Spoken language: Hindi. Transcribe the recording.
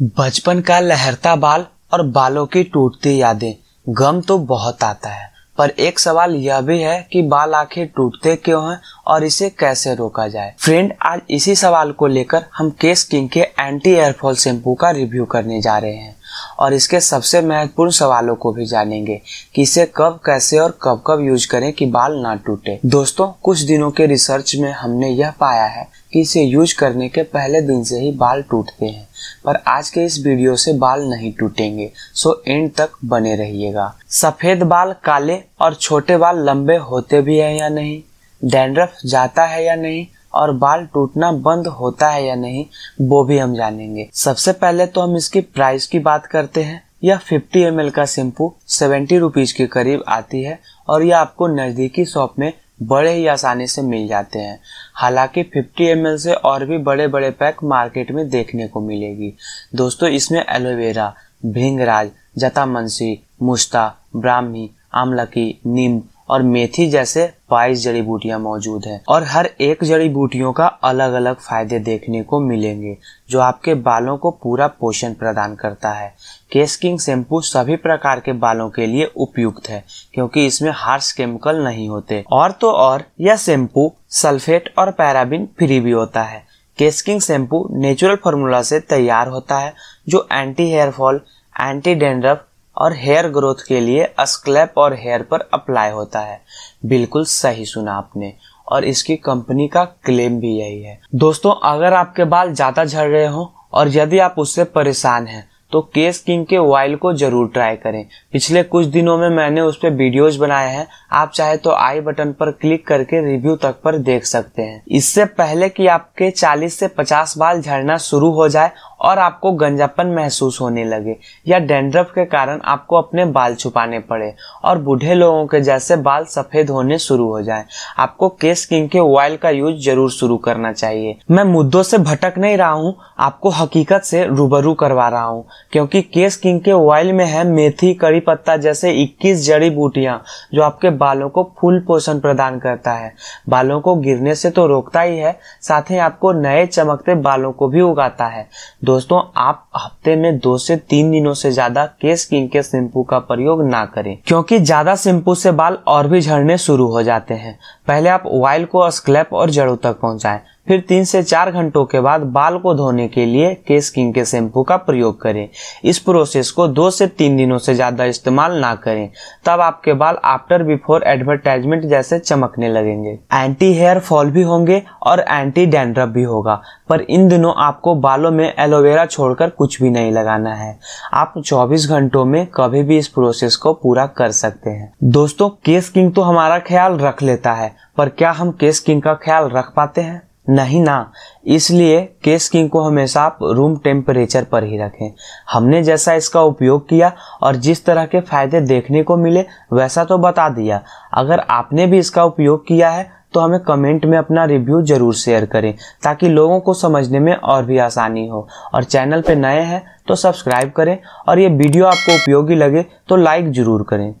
बचपन का लहरता बाल और बालों की टूटती यादें। गम तो बहुत आता है, पर एक सवाल यह भी है कि बाल आखिर टूटते क्यों हैं और इसे कैसे रोका जाए? फ्रेंड, आज इसी सवाल को लेकर हम केस किंग के एंटी एयरफॉल शैम्पू का रिव्यू करने जा रहे हैं। और इसके सबसे महत्वपूर्ण सवालों को भी जानेंगे कि इसे कब, कैसे और कब कब यूज़ करें कि बाल ना टूटे। दोस्तों, कुछ दिनों के रिसर्च में हमने यह पाया है कि इसे यूज़ करने के पहले दिन से ही बाल टूटते हैं, पर आज के इस वीडियो से बाल नहीं टूटेंगे, सो एंड तक बने रहिएगा। सफ़ेद बाल काले और छोटे बाल लंबे होते भी हैं या नहीं? डैंड्रफ जाता है या नहीं? और बाल टूटना बंद होता है या नहीं, वो भी हम जानेंगे। सबसे पहले तो हम इसकी प्राइस की बात करते हैं। यह 50 एम का शैम्पू सेवेंटी रुपीज़ के करीब आती है और यह आपको नजदीकी शॉप में बड़े ही आसानी से मिल जाते हैं। हालाँकि 50 एम से और भी बड़े बड़े पैक मार्केट में देखने को मिलेगी। दोस्तों, इसमें एलोवेरा भृंगराज जतामंसी मुश्ता ब्राह्मी, आमलकी, नीम और मेथी जैसे बाईस जड़ी बूटियाँ मौजूद हैं। और हर एक जड़ी बूटियों का अलग अलग फ़ायदे देखने को मिलेंगे, जो आपके बालों को पूरा पोषण प्रदान करता है। केस किंग शैम्पू सभी प्रकार के बालों के लिए उपयुक्त है, क्योंकि इसमें हार्श केमिकल नहीं होते। और तो और, यह शैम्पू सल्फेट और पैराबिन फ्री भी होता है। केस्किंग शैम्पू नेचुरल फार्मूला से तैयार होता है, जो anti hair fall, anti dandruff और हेयर ग्रोथ के लिए स्क्लैप और हेयर पर अप्लाई होता है। बिल्कुल सही सुना आपने। और इसकी कंपनी का क्लेम भी यही है। दोस्तों, अगर आपके बाल ज़्यादा झड़ रहे हो और यदि आप उससे परेशान हैं तो केस किंग के ऑयल को ज़रूर ट्राई करें। पिछले कुछ दिनों में मैंने उस पर वीडियोज़ बनाए हैं। आप चाहे तो आई बटन पर क्लिक करके रिव्यू तक पर देख सकते हैं। इससे पहले कि आपके 40 से 50 बाल झड़ना शुरू हो जाए और आपको गंजापन महसूस होने लगे या डेंड्रफ के कारण आपको अपने बाल छुपाने पड़े और बूढ़े लोगों के जैसे बाल सफ़ेद होने शुरू हो जाए। आपको केस किंग के ऑयल का यूज़ ज़रूर शुरू करना चाहिए। मैं मुद्दों से भटक नहीं रहा हूँ, आपको हकीकत से रूबरू करवा रहा हूँ, क्योंकि केस किंग के ऑयल में है मेथी, कड़ी पत्ता जैसे 21 जड़ी बूटियाँ जो आपके बालों को फुल पोषण प्रदान करता है। बालों को गिरने से तो रोकता ही है, साथ ही आपको नए चमकते बालों को भी उगाता है। दोस्तों, आप हफ़्ते में दो से तीन दिनों से ज़्यादा केस किंग के शैम्पू का प्रयोग ना करें, क्योंकि ज़्यादा शैम्पू से बाल और भी झड़ने शुरू हो जाते हैं। पहले आप ऑयल को स्क्लैप और जड़ों तक पहुंचाएँ फिर तीन से चार घंटों के बाद बाल को धोने के लिए केस किंग के शैम्पू का प्रयोग करें। इस प्रोसेस को दो से तीन दिनों से ज़्यादा इस्तेमाल ना करें, तब आपके बाल आफ्टर बिफोर एडवर्टाइजमेंट जैसे चमकने लगेंगे। एंटी हेयर फॉल भी होंगे और एंटी डैंड्रफ भी होगा, पर इन दिनों आपको बालों में एलोवेरा छोड़कर कुछ भी नहीं लगाना है। आप 24 घंटों में कभी भी इस प्रोसेस को पूरा कर सकते हैं। दोस्तों, केस किंग तो हमारा ख्याल रख लेता है, पर क्या हम केस किंग का ख्याल रख पाते हैं? नहीं ना। इसलिए केस किंग को हमेशा आप रूम टेम्परेचर पर ही रखें। हमने जैसा इसका उपयोग किया और जिस तरह के फ़ायदे देखने को मिले, वैसा तो बता दिया। अगर आपने भी इसका उपयोग किया है तो हमें कमेंट में अपना रिव्यू ज़रूर शेयर करें, ताकि लोगों को समझने में और भी आसानी हो। और चैनल पे नए हैं तो सब्सक्राइब करें। और ये वीडियो आपको उपयोगी लगे तो लाइक ज़रूर करें।